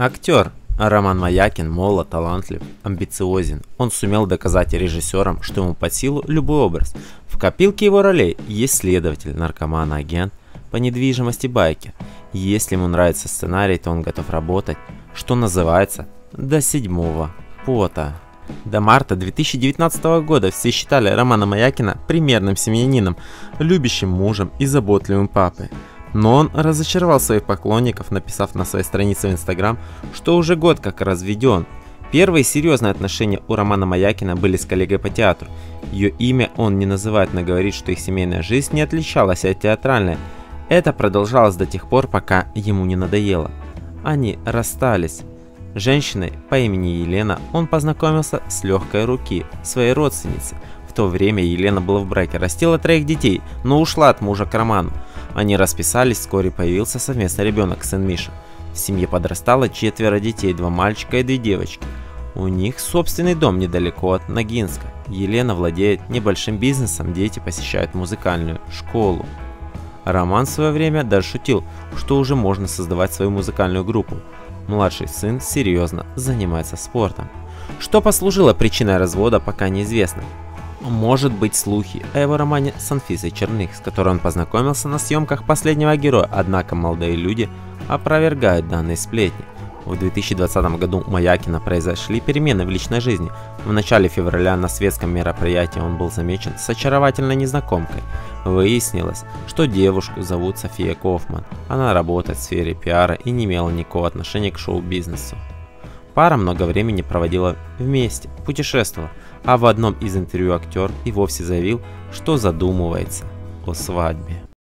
Актер Роман Маякин молод, талантлив, амбициозен. Он сумел доказать режиссерам, что ему под силу любой образ. В копилке его ролей есть следователь, наркоман, агент по недвижимости байкер. Если ему нравится сценарий, то он готов работать, что называется, до седьмого пота. До марта 2019 года все считали Романа Маякина примерным семьянином, любящим мужем и заботливым папой. Но он разочаровал своих поклонников, написав на своей странице в Инстаграм, что уже год как разведен. Первые серьезные отношения у Романа Маякина были с коллегой по театру. Ее имя он не называет, но говорит, что их семейная жизнь не отличалась от театральной. Это продолжалось до тех пор, пока ему не надоело. Они расстались. Женщиной по имени Елена он познакомился с легкой руки, своей родственницы. То время Елена была в браке, растила троих детей, но ушла от мужа к Роману. Они расписались, вскоре появился совместный ребенок, сын Миша. В семье подрастало четверо детей, два мальчика и две девочки. У них собственный дом недалеко от Ногинска. Елена владеет небольшим бизнесом, дети посещают музыкальную школу. Роман в свое время даже шутил, что уже можно создавать свою музыкальную группу. Младший сын серьезно занимается спортом. Что послужило причиной развода, пока неизвестно. Может быть слухи о его романе с Анфисой Черных, с которой он познакомился на съемках последнего героя, однако молодые люди опровергают данные сплетни. В 2020 году у Маякина произошли перемены в личной жизни. В начале февраля на светском мероприятии он был замечен с очаровательной незнакомкой. Выяснилось, что девушку зовут София Кофман. Она работает в сфере пиара и не имела никакого отношения к шоу-бизнесу. Пара много времени проводила вместе, путешествовала, а в одном из интервью актер и вовсе заявил, что задумывается о свадьбе.